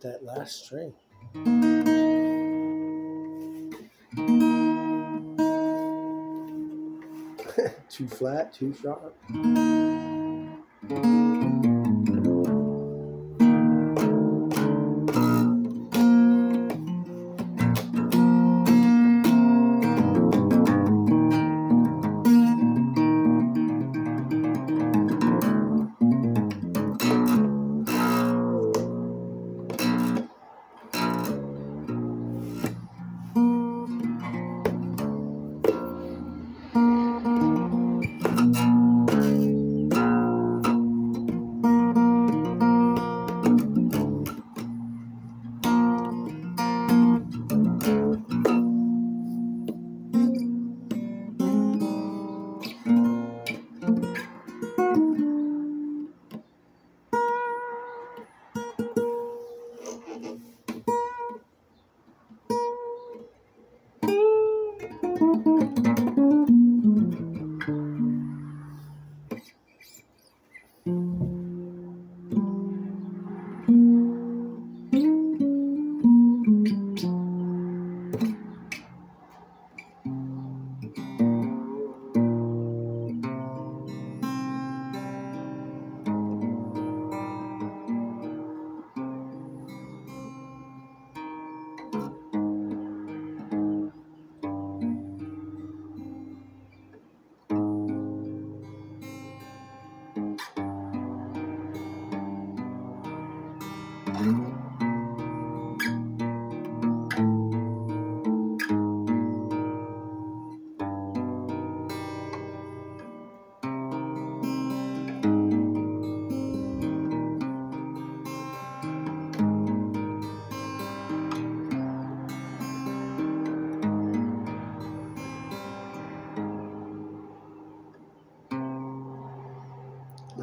that last string. too flat, too sharp. I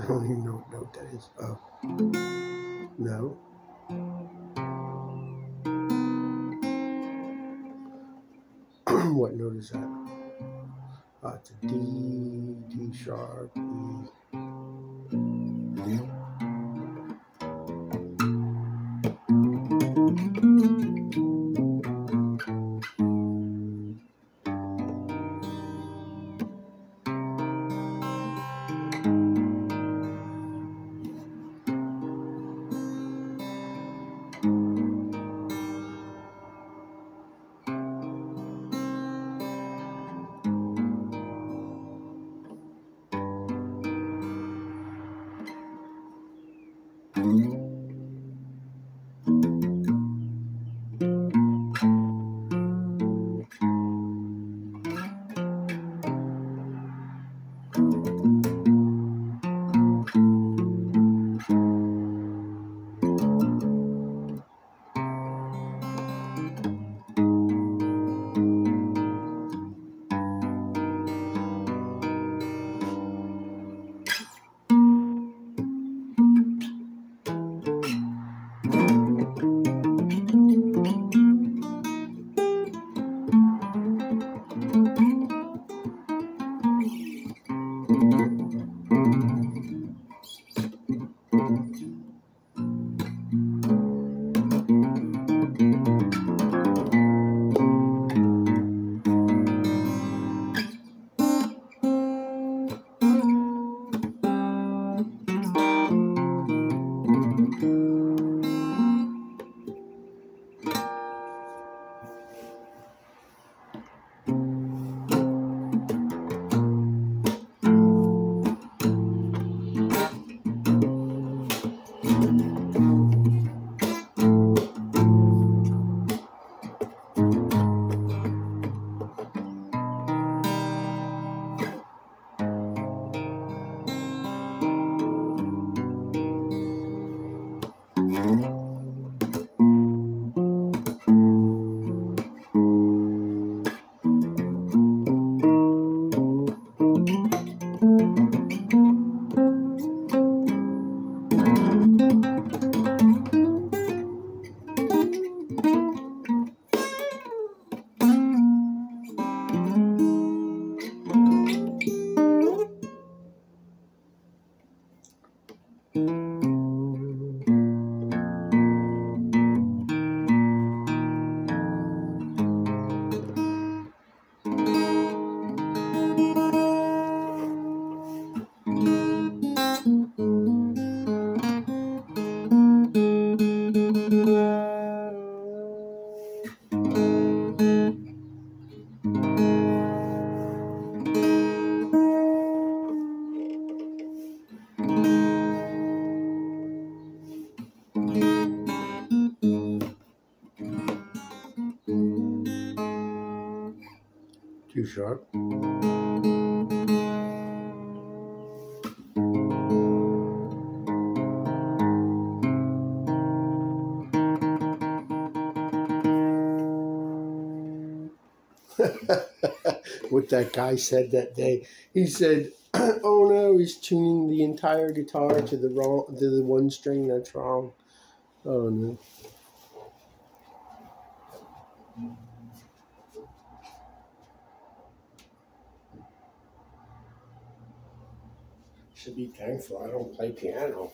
don't even know what note that is. Oh. No. What note is that? Uh, it's a D, D sharp, E. Sharp. what that guy said that day. He said, "Oh no, he's tuning the entire guitar to the wrong to the one string that's wrong." Oh no. Should be thankful I don't play piano.